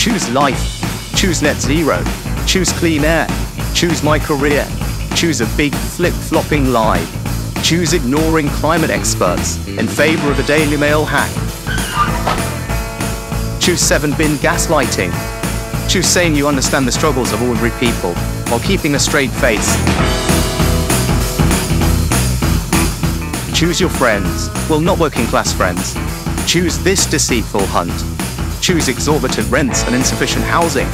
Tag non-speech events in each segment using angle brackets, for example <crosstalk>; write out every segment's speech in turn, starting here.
Choose life. Choose net zero. Choose clean air. Choose my career. Choose a big flip-flopping lie. Choose ignoring climate experts in favor of a Daily Mail hack. Choose seven-bin gaslighting. Choose saying you understand the struggles of ordinary people while keeping a straight face. Choose your friends, well not working class friends. Choose this deceitful hunt. Choose exorbitant rents and insufficient housing.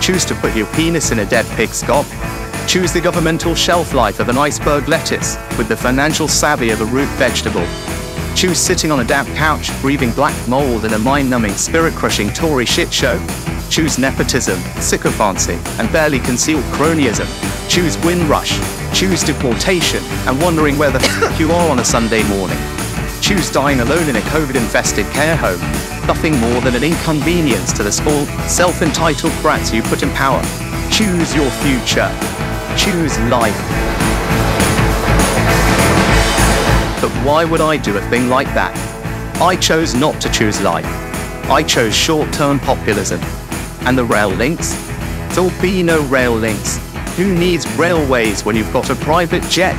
Choose to put your penis in a dead pig's gob. Choose the governmental shelf life of an iceberg lettuce with the financial savvy of a root vegetable. Choose sitting on a damp couch, breathing black mold in a mind-numbing, spirit-crushing Tory shit show. Choose nepotism, sycophancy, and barely concealed cronyism. Choose Windrush. Choose deportation and wondering where the f <laughs> you are on a Sunday morning. Choose dying alone in a COVID-infested care home. Nothing more than an inconvenience to the small, self-entitled brats you put in power. Choose your future. Choose life. But why would I do a thing like that? I chose not to choose life. I chose short-term populism. And the rail links? There'll be no rail links. Who needs railways when you've got a private jet?